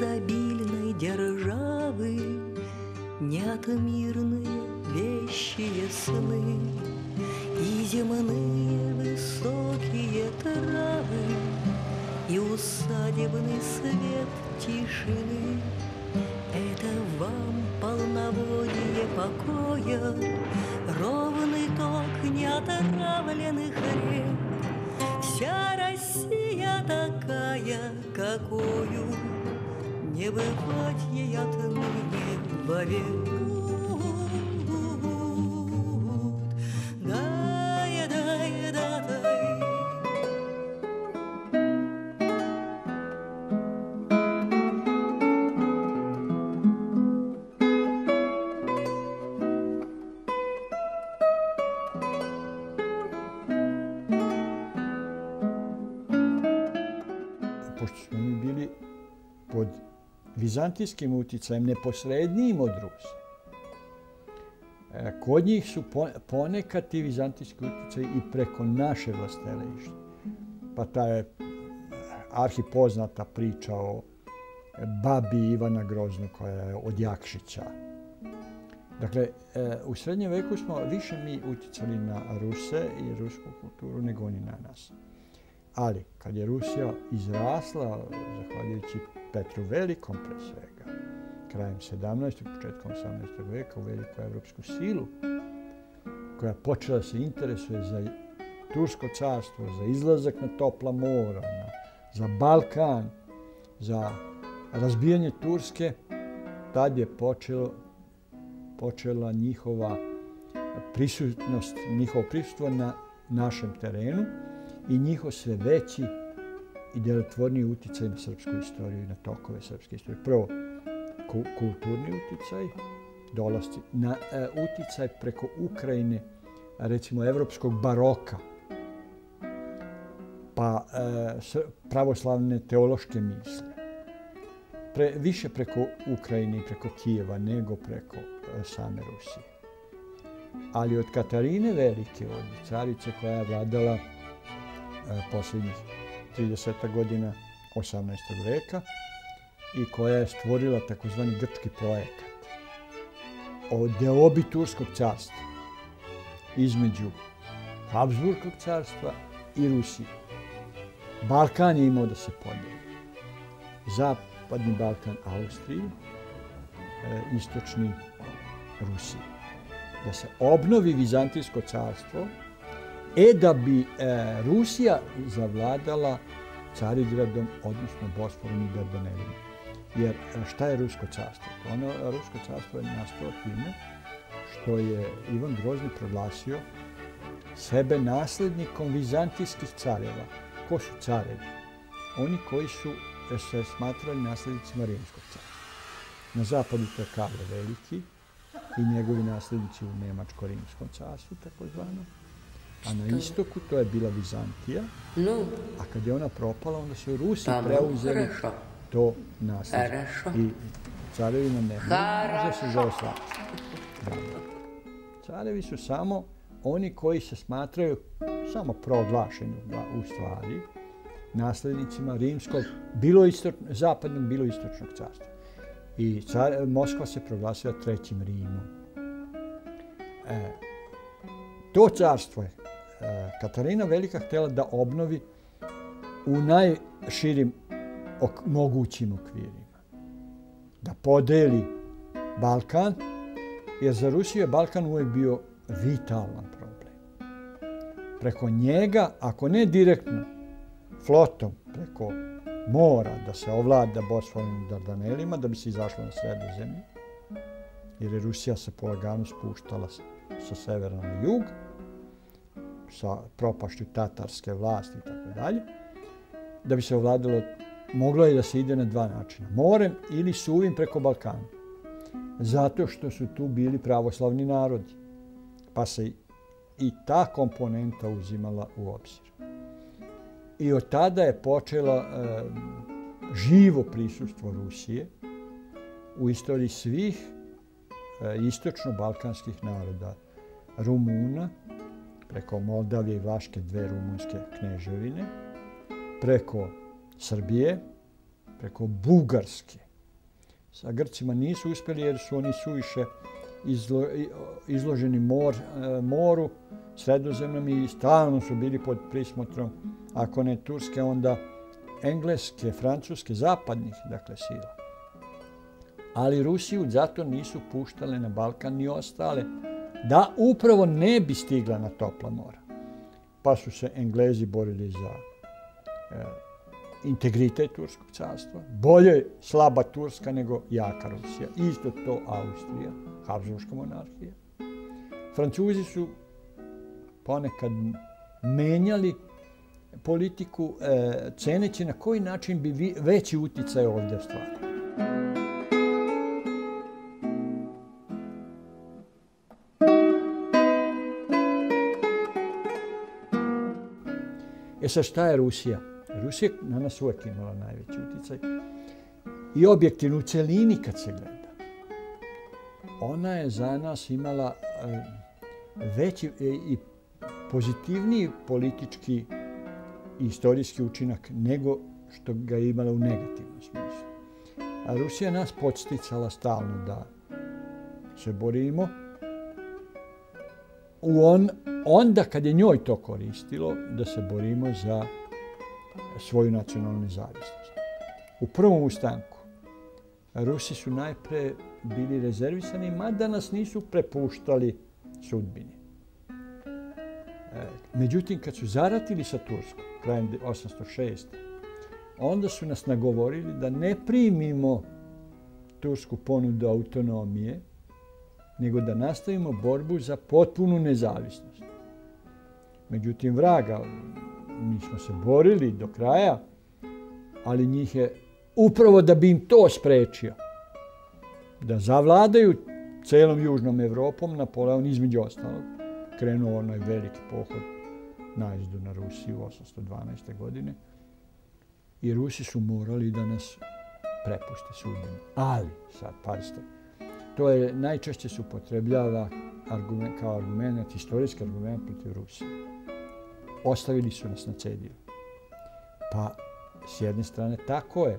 изобильной державы Нет мирные вещие сны И земные высокие травы И усадебный свет тишины. Это вам полноводие покоя Ровный ток неотравленных рек bizantijskim uticajem, neposrednijim od Rusa. E, kod njih su ponekad ti vizantijski utjecaj i preko naše vlastelejište. Pa ta je e, arhipoznata priča o babi Ivana Grozno koja je od Jakšića. Dakle, e, u srednjem veku smo više mi utjecali na Ruse i rusku kulturu nego oni na nas. Ali, kad je Rusija izrasla, zahvaljujući Petru Velikom pre svega, krajem 17. početkom 18. veka u veliku evropsku silu, koja počela se interesuje za Tursko carstvo, za izlazak na topla mora, na, za Balkan, za razbijanje Turske, tad je počelo, počela njihova prisutnost, njihovo prisustvo na našem terenu i njihov sve veći i djelotvorniji uticaj na srpsku istoriju i na tokove srpske istorije. Prvo, kulturni uticaj, dolasti, na e, uticaj preko Ukrajine, recimo evropskog baroka, pa e, pravoslavne teološke misle. Pre, više preko Ukrajine i preko Kijeva nego preko e, same Rusije. Ali od Katarine Velike, od carice koja je vladala e, posljednjih 30. godina 18. veka i koja je stvorila takozvani grčki projekat o deobi Turskog carstva između Habsburgskog carstva i Rusije. Balkan je imao da se podijeli. Zapadni Balkan Austriji, e, istočni Rusiji. Da se obnovi Vizantijsko carstvo, e da bi e, Rusija zavladala Carigradom, odnosno Bosporom i Dardanelima. Jer e, šta je Rusko carstvo? Ono Rusko carstvo je nastalo time što je Ivan Grozni proglasio sebe naslednikom vizantijskih careva. Ko su carevi? Oni koji su se smatrali naslednicima Rimskog carstva. Na zapadu to je Karlo Veliki i njegovi naslednici u Nemačko-Rimskom carstvu, tako zvano. A na istoku to je bila Vizantija. No. A kad je ona propala, onda su Rusi Tamo. preuzeli to nasljeđe. I carevi nam ne može se za Carevi su samo oni koji se smatraju samo proglašeni u stvari nasljednicima rimskog, bilo istoč, zapadnog, bilo istočnog carstva. I car, Moskva se proglasila trećim Rimom. E, to carstvo je Katarina Velika htjela da obnovi u najširim ok mogućim okvirima. Da podeli Balkan, jer za Rusiju je Balkan uvijek bio vitalan problem. Preko njega, ako ne direktno, flotom preko mora da se ovlada Bosforim Dardanelima, da bi se izašlo na sredu zemlje, jer je Rusija se polagano spuštala sa severa na jug, sa propašću tatarske vlasti i tako dalje, da bi se ovladalo, moglo je da se ide na dva načina. Morem ili suvim preko Balkana. Zato što su tu bili pravoslavni narodi. Pa se i ta komponenta uzimala u obzir. I od tada je počelo e, eh, živo prisustvo Rusije u istoriji svih e, istočno-balkanskih naroda. Rumuna, preko Moldavije i Vlaške dve rumunske kneževine, preko Srbije, preko Bugarske sa Grcima nisu uspjeli jer su oni suviše izlo, izloženi mor, e, moru, sredozemnom i stalno su bili pod prismotrom, ako ne Turske, onda Engleske, Francuske, zapadnih, dakle, sila. Ali Rusiju zato nisu puštale na Balkan ni ostale, da upravo ne bi stigla na topla mora. Pa su se Englezi borili za e, integritet Turskog carstva. Bolje slaba Turska nego jaka Rusija. Isto to Austrija, Habsburgska monarhija. Francuzi su ponekad menjali politiku e, ceneći na koji način bi vi, veći uticaj ovdje stvari. Sad šta je Rusija? Rusija na nas uvijek imala najveći uticaj. I objektivno u celini kad se gleda. Ona je za nas imala eh, veći eh, i pozitivniji politički i istorijski učinak nego što ga je imala u negativnom smislu. A Rusija nas podsticala stalno da se borimo. U on, onda kad je njoj to koristilo, da se borimo za svoju nacionalnu nezavisnost. U prvom ustanku Rusi su najpre bili rezervisani, mada nas nisu prepuštali sudbini. E, međutim, kad su zaratili sa Turskom, krajem 806. onda su nas nagovorili da ne primimo tursku ponudu autonomije, nego da nastavimo borbu za potpunu nezavisnost. Međutim, vraga, mi smo se borili do kraja, ali njih je upravo da bi im to sprečio, da zavladaju celom južnom Evropom, Napoleon između ostalog krenuo onaj veliki pohod najezdu na Rusiju 812. godine. I Rusi su morali da nas prepušte sudbinu. Ali, sad, pazite, to je najčešće se upotrebljava argument, kao argument, istorijski argument protiv Rusije. Ostavili su nas na cediju. Pa, s jedne strane, tako je.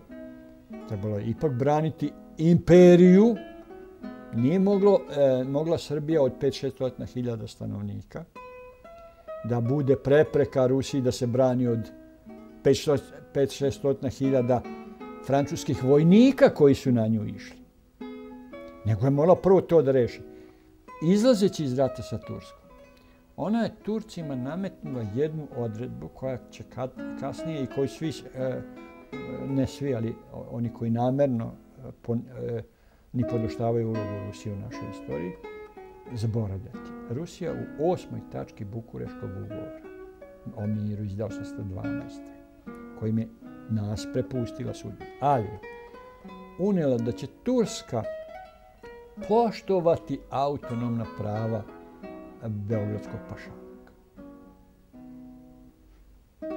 Trebalo je ipak braniti imperiju, nije moglo, e, mogla Srbija od 5-600 hiljada stanovnika da bude prepreka Rusiji da se brani od 5-600 hiljada francuskih vojnika koji su na nju išli. Nego je morala prvo to da reši. Izlazeći iz rata sa Turskom, ona je Turcima nametnula jednu odredbu koja će kasnije i koji svi, e, ne svi, ali oni koji namerno e, e ni podoštavaju ulogu Rusije u našoj istoriji, zaboravljati. Rusija u osmoj tački Bukureškog ugovora o miru iz 1812. kojim je nas prepustila sudbina. Ali unela da će Turska poštovati autonomna prava Beogradskog pašalnika.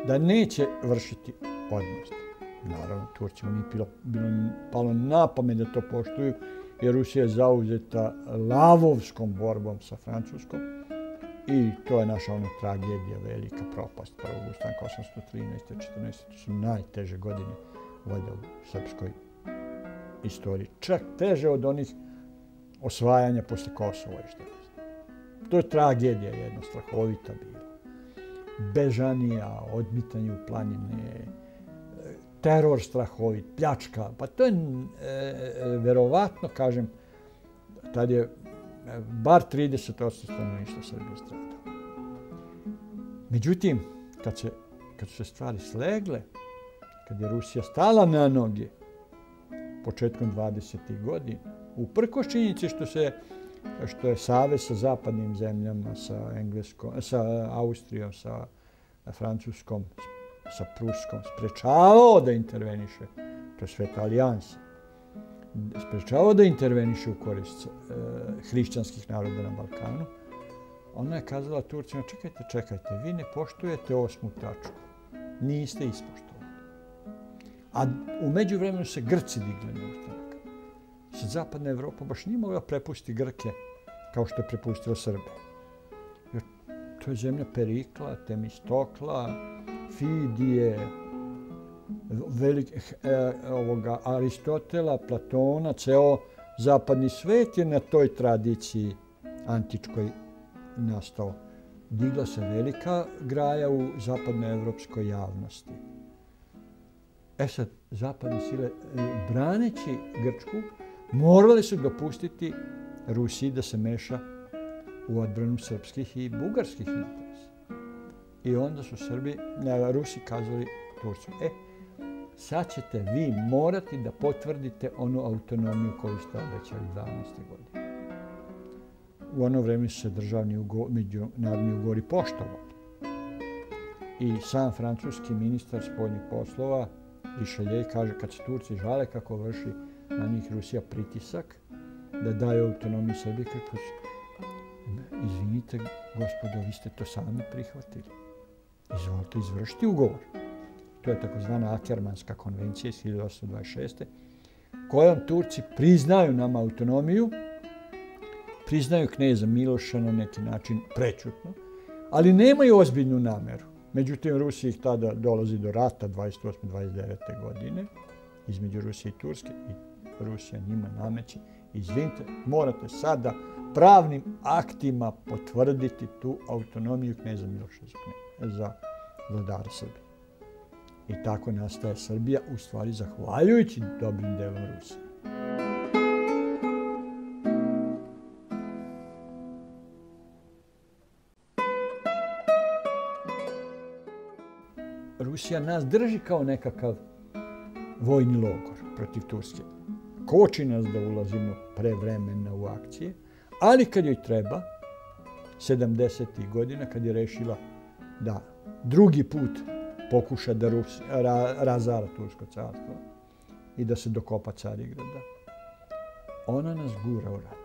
Da neće vršiti odnost naravno, Turcima nije bilo, bilo palo na pamet da to poštuju, jer Rusija je zauzeta lavovskom borbom sa Francuskom. I to je naša ona tragedija, velika propast prvog ustanka 813. 14. To su najteže godine valjda u srpskoj istoriji. Čak teže od onih osvajanja posle Kosova i što To je tragedija jedna strahovita bila. Bežanija, odmitanje u planine, e, teror strahovit, pljačka, pa to je e, e, verovatno, kažem, tad je e, bar 30% stanovništva Srbije stradalo. Međutim, kad, se, kad su se stvari slegle, kad je Rusija stala na noge, početkom 20. godina, uprko činjenici što se što je savez sa zapadnim zemljama, sa Engleskom, sa Austrijom, sa Francuskom, sa Pruskom sprečavao da interveniše, to je sveta alijansa, sprečavao da interveniše u korist e, hrišćanskih naroda na Balkanu, ona je kazala Turcima, čekajte, čekajte, vi ne poštujete osmu tačku. Niste ispoštovali. A umeđu vremenu se Grci digli na ustanak. Zapadna Evropa baš nije mogla prepustiti Grke kao što je prepustila Srbe. Jer to je zemlja Perikla, Temistokla, Fidije, velik, e, ovoga Aristotela, Platona, ceo zapadni svet je na toj tradiciji antičkoj nastao. Digla se velika graja u zapadnoevropskoj javnosti. E sad, zapadne sile, eh, braneći Grčku, morali su dopustiti Rusiji da se meša u odbranu srpskih i bugarskih interesa. I onda su Srbi, ne, Rusi kazali Turcu, e, sad ćete vi morati da potvrdite onu autonomiju koju ste obećali 12. godine. U ono vreme se državni ugo, međunarodni ugovori poštovali. I sam francuski ministar spoljnih poslova Rišalje kaže kad se Turci žale kako vrši na njih Rusija pritisak da daju autonomiju sebi kako izvinite, gospodo, vi ste to sami prihvatili. Izvolite izvršiti ugovor. To je takozvana Akermanska konvencija iz 1826. kojom Turci priznaju nam autonomiju, priznaju kneza Miloša na neki način prečutno, ali nemaju ozbiljnu nameru. Međutim, Rusiji ih tada dolazi do rata 28-29. godine između Rusije i Turske i Rusija njima nameće. Izvinite, morate sada pravnim aktima potvrditi tu autonomiju knjeza Miloša za, za vladara Srbije. I tako nastaje Srbija, u stvari zahvaljujući dobrim delom Rusije. Rusija nas drži kao nekakav vojni logor protiv Turske. Koči nas da ulazimo prevremena u akcije, ali kad joj treba, 70. godina, kad je rešila da drugi put pokuša da Rus, ra, razara Tursko carstvo i da se dokopa Carigrada, ona nas gura u rat.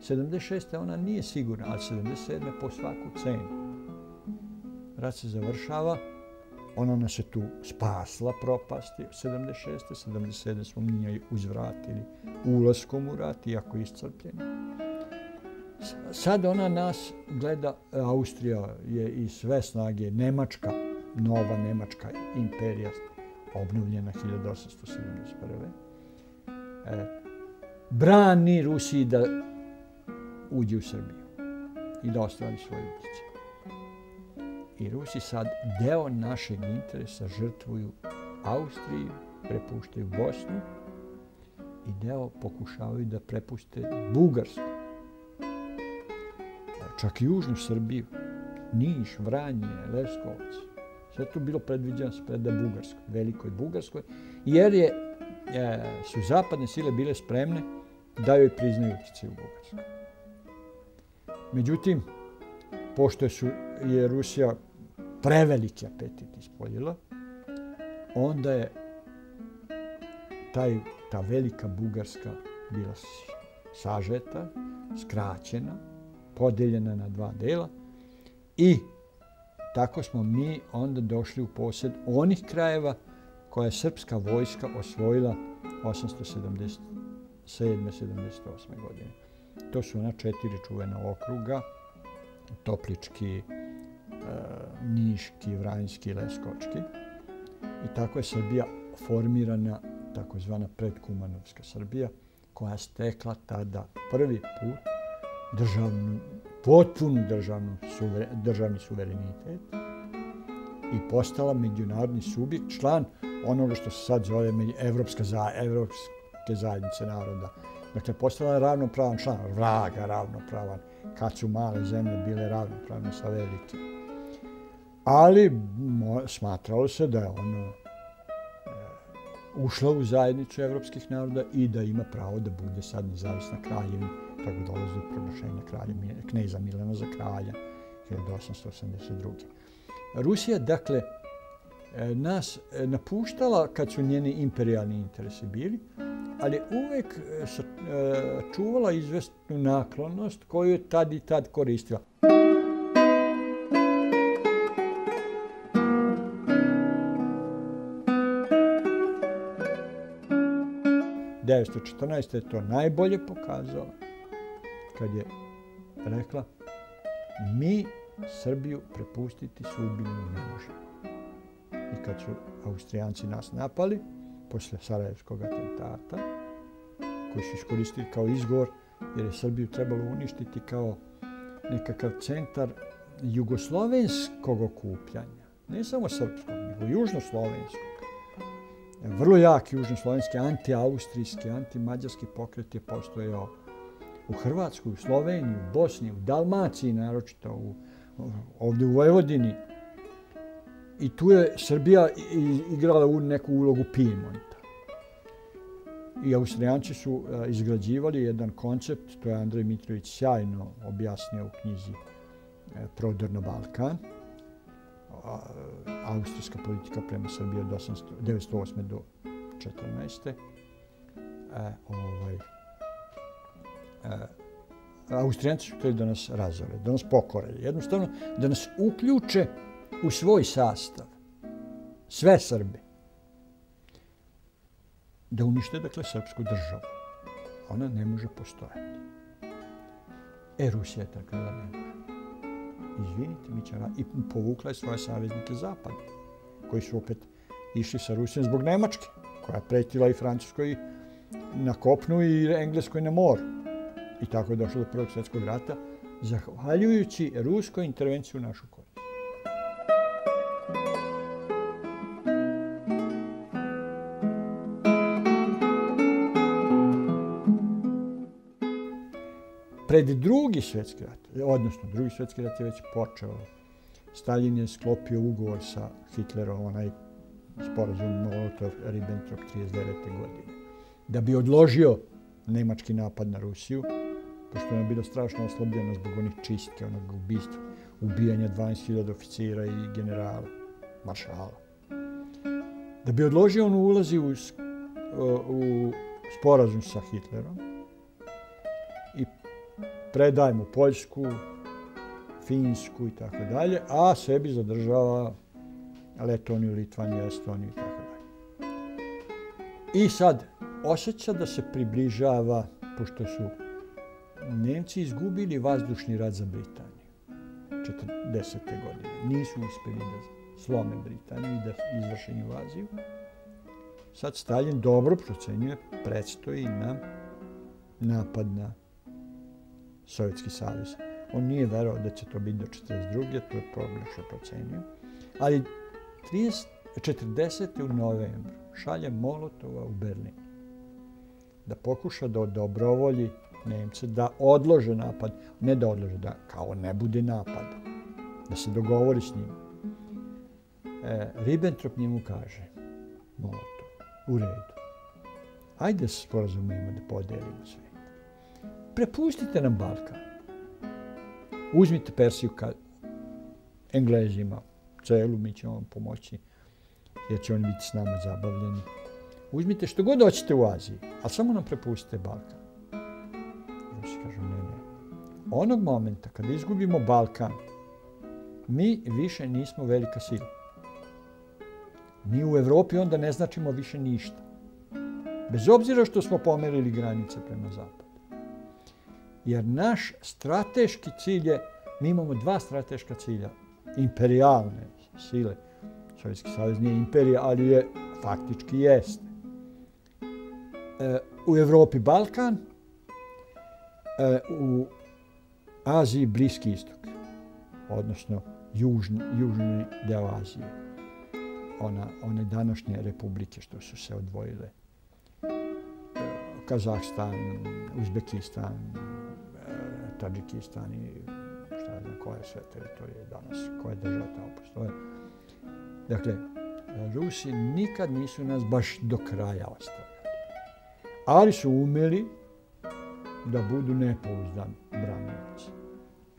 76. ona nije sigurna, ali 77. po svaku cenu rat se završava, ona nas je tu spasla propasti 76. 77. smo mi uzvratili ulaskom u rat, iako iscrpljeni. Sad ona nas gleda, Austrija je i sve snage, Nemačka, nova Nemačka imperija, obnovljena 1871. E, brani Rusiji da uđe u Srbiju i da ostvari svoje utjece. I Rusi sad deo našeg interesa žrtvuju Austriju, prepuštaju Bosnu i deo pokušavaju da prepuste Bugarsku. Čak i Južnu Srbiju, Niš, Vranje, Leskovac. Sve to bilo predviđeno se preda Bugarskoj, velikoj Bugarskoj, jer je, e, su zapadne sile bile spremne da joj priznaju utjecaj u Bugarskoj. Međutim, pošto su, je Rusija preveliki apetit ispoljila, onda je taj, ta velika bugarska bila sažeta, skraćena, podeljena na dva dela i tako smo mi onda došli u posjed onih krajeva koja je srpska vojska osvojila 877. 78. godine. To su ona četiri čuvena okruga, Toplički, Niški, Vranjski, Leskočki. I tako je Srbija formirana, takozvana predkumanovska Srbija, koja je stekla tada prvi put državnu, potpunu državnu, suver, državni suverenitet i postala međunarodni subjekt, član onoga što se sad zove Evropska za, Evropske zajednice naroda. Dakle, postala je ravnopravan član, vraga ravnopravan, kad su male zemlje bile ravnopravne sa velikim ali smatralo se da je ono e, ušla u zajednicu evropskih naroda i da ima pravo da bude sad nezavisna kraljevina. Tako dolazi do proglašenja kralja, kneza Milana za kralja 1882. Rusija, dakle, e, nas e, napuštala kad su njeni imperialni interesi bili, ali uvek čuvala izvestnu naklonost koju je tad i tad koristila. 1914. je to najbolje pokazala kad je rekla mi Srbiju prepustiti sudbinu ne možemo. i kad su Austrijanci nas napali, posle Sarajevskog atentata, koji su iskoristili kao izgovor, jer je Srbiju trebalo uništiti kao nekakav centar jugoslovenskog okupljanja. Ne samo srpskog, nego južnoslovenskog. Vrlo jak južnoslovenski, anti-austrijski, anti-mađarski pokret je postojao u Hrvatskoj, u Sloveniji, u Bosni, u Dalmaciji, naročito u, ovdje u Vojvodini. I tu je Srbija igrala u neku ulogu Pijemonta. I Austrijanci su e, izgrađivali jedan koncept, to je Andrej Mitrović sjajno objasnio u knjizi e, Prodor na Balkan, austrijska politika prema Srbiji od 800, 1908. do 14. E, ovaj, e, Austrijanci su htjeli da nas razore, da nas pokore, jednostavno da nas uključe u svoj sastav, sve Srbe, da unište, dakle, srpsku državu. Ona ne može postojati. E, Rusija je tako da ne može. Izvinite, mi ćemo... I povukla je svoje saveznike Zapad, koji su opet išli sa Rusijom zbog Nemačke, koja je pretila i Francuskoj na kopnu i Engleskoj na moru. I tako je došlo do Prvog svjetskog rata, zahvaljujući ruskoj intervenciju u našu kopnu. Pred drugi svjetski rat, odnosno drugi svjetski rat je već počeo, Stalin je sklopio ugovor sa Hitlerom, onaj sporazum Molotov-Ribbentrop 39. godine, da bi odložio nemački napad na Rusiju, pošto je bilo strašno oslobljeno zbog onih čistke, onog ubistva, ubijanja 12.000 oficira i generala, maršala. Da bi odložio, on ulazi u, u sporazum sa Hitlerom predajemo Poljsku, Finsku i tako dalje, a sebi zadržava Letoniju, Litvaniju, Estoniju i tako dalje. I sad, osjeća da se približava, pošto su Nemci izgubili vazdušni rad za Britaniju 40. godine. Nisu uspeli da slome Britaniju i da izvrše invaziju. Sad Stalin dobro procenjuje, predstoji na napad na Sovjetski savez. On nije verao da će to biti do 42. To je pogrešno procenio. Ali 30, 40. u novembru šalje Molotova u Berlin da pokuša da dobrovolji Nemce da odlože napad, ne da odlože, da kao ne bude napad, da se dogovori s njim. E, Ribbentrop njemu kaže, Molotov, u redu, ajde se sporazumemo da podelimo sve. Prepustite nam Balkan. Uzmite Persiju ka Englezima, celu, mi ćemo vam pomoći, jer će oni biti s nama zabavljeni. Uzmite što god hoćete u Aziji, ali samo nam prepustite Balkan. Rusi kažu, ne, ne. Onog momenta kad izgubimo Balkan, mi više nismo velika sila. Mi u Evropi onda ne značimo više ništa. Bez obzira što smo pomerili granice prema zapadu. Jer naš strateški cilj je, mi imamo dva strateška cilja, imperialne sile. Sovjetski savez nije imperija, ali je faktički jeste. E, u Evropi Balkan, e, u Aziji Bliski istok, odnosno južni, južni deo Azije. Ona, one današnje republike što su se odvojile. E, Kazahstan, Uzbekistan, Tadžikistan i šta znam koje sve teritorije danas, koje države tamo postoje. Dakle, Rusi nikad nisu nas baš do kraja ostavili. Ali su umeli da budu nepouzdan branilac.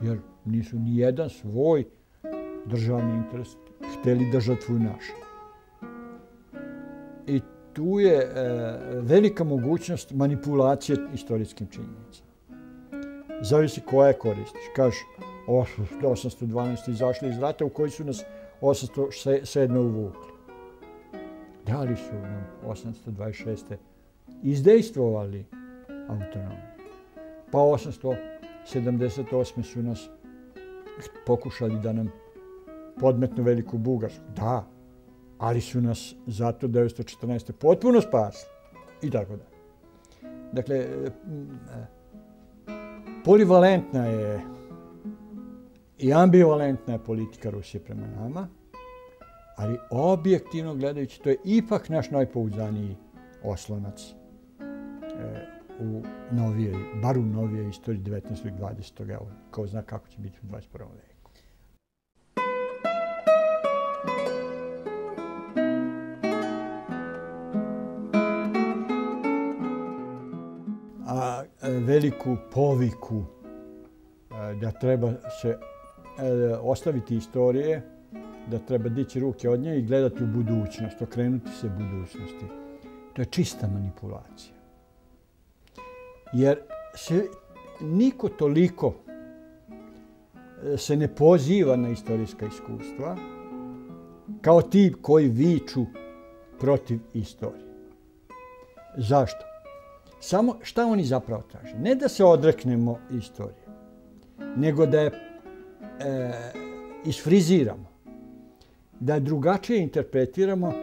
Jer nisu ni jedan svoj državni interes hteli da žrtvuju naš. I tu je e, velika mogućnost manipulacije istorijskim činjenicama. Zavisi koje koristiš. Kažeš, 812. izašli iz rata u koji su nas 807. uvukli. Da li su nam 826. izdejstvovali autonomiju? Pa 878. su nas pokušali da nam podmetnu veliku Bugarsku. Da, ali su nas zato 914. potpuno spasli. I tako da. Dakle, e, polivalentna je i ambivalentna je politika Rusije prema nama, ali objektivno gledajući, to je ipak naš najpouzdaniji oslonac e, u novijoj, bar u novijoj istoriji 19. i 20. Evo, kao zna kako će biti u 21. veku. Veliku poviku e, da treba se e, ostaviti istorije, da treba dići ruke od nje i gledati u budućnost, okrenuti se budućnosti. To je čista manipulacija jer se niko toliko e, se ne poziva na istorijska iskustva kao ti koji viču protiv istorije. Zašto? Samo šta oni zapravo traže? Ne da se odreknemo istorije, nego da je e, isfriziramo, da je drugačije interpretiramo,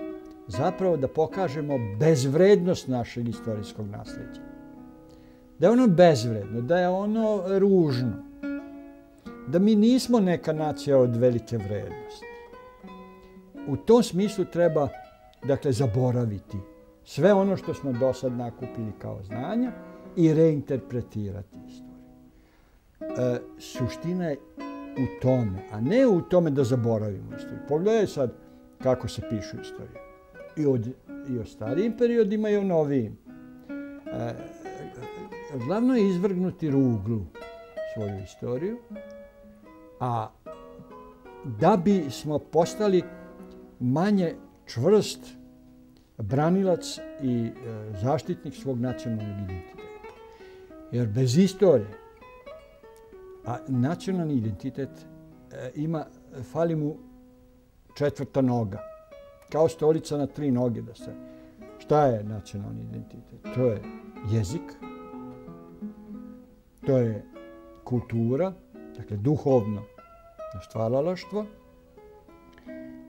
zapravo da pokažemo bezvrednost našeg istorijskog nasljeđa da je ono bezvredno, da je ono ružno, da mi nismo neka nacija od velike vrednosti. U tom smislu treba dakle, zaboraviti sve ono što smo do sad nakupili kao znanja i reinterpretirati istoriju. E, suština je u tome, a ne u tome da zaboravimo istoriju. Pogledaj sad kako se pišu istorije. I, od, i o starijim periodima i o novijim. E, glavno je izvrgnuti ruglu svoju istoriju, a da bi smo postali manje čvrst branilac i e, zaštitnik svog nacionalnog identiteta. Jer bez istorije, a nacionalni identitet e, ima, fali mu četvrta noga, kao stolica na tri noge da se. Šta je nacionalni identitet? To je jezik, to je kultura, dakle duhovno stvaralaštvo,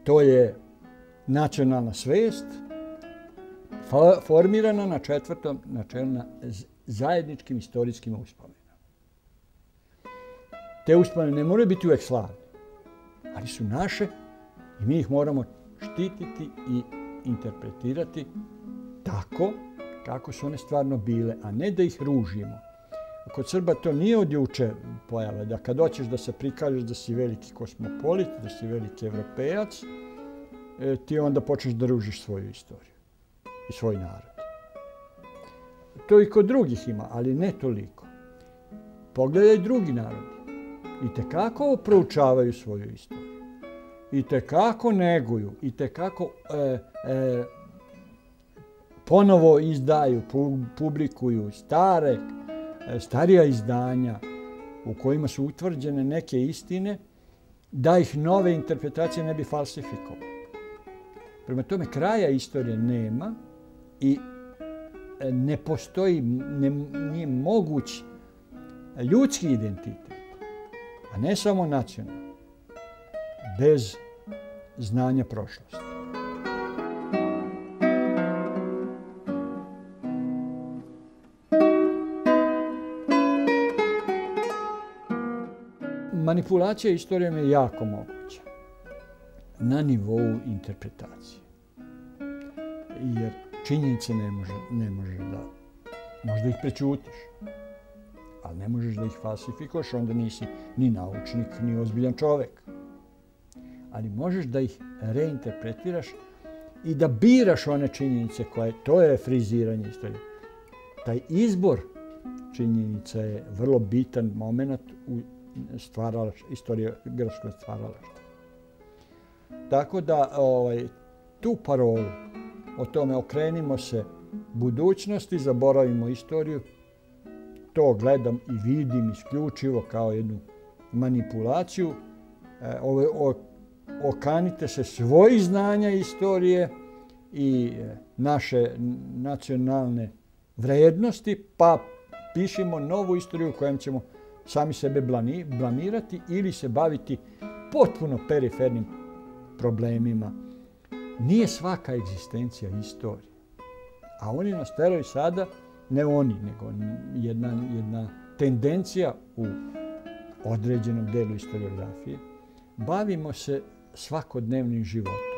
to je nacionalna svest, formirana na četvrtom načelu na zajedničkim istorijskim uspomenama. Te uspomene ne moraju biti uvek slavne, ali su naše i mi ih moramo štititi i interpretirati tako kako su one stvarno bile, a ne da ih ružimo Kod Srba to nije od juče pojava, da kad hoćeš da se prikažeš da si veliki kosmopolit, da si veliki evropejac, e, ti onda počneš da ružiš svoju istoriju i svoj narod. To i kod drugih ima, ali ne toliko. Pogledaj drugi narodi. I te kako proučavaju svoju istoriju. I te kako neguju. I te kako e, e, ponovo izdaju, publikuju stare E, starija izdanja u kojima su utvrđene neke istine, da ih nove interpretacije ne bi falsifikovali. Prema tome, kraja istorije nema i e, ne postoji, ne, nije moguć ljudski identitet, a ne samo nacionalni, bez znanja prošlosti. manipulacija istorijom je jako moguća na nivou interpretacije. Jer činjenice ne može, ne može da... Možda ih prećutiš, ali ne možeš da ih falsifikoš, onda nisi ni naučnik, ni ozbiljan čovek. Ali možeš da ih reinterpretiraš i da biraš one činjenice koje... To je friziranje istorije. Taj izbor činjenica je vrlo bitan moment u stvarala istorije stvaralaštvu. Tako da ovaj, tu parolu o tome okrenimo se budućnosti, zaboravimo istoriju, to gledam i vidim isključivo kao jednu manipulaciju. E, ove, o, okanite se svojih znanja istorije i e, naše nacionalne vrednosti, pa pišimo novu istoriju kojom ćemo sami sebe blamirati ili se baviti potpuno perifernim problemima nije svaka egzistencija istorija. A oni nas teraju sada, ne oni, nego jedna, jedna tendencija u određenom delu istoriografije, bavimo se svakodnevnim životom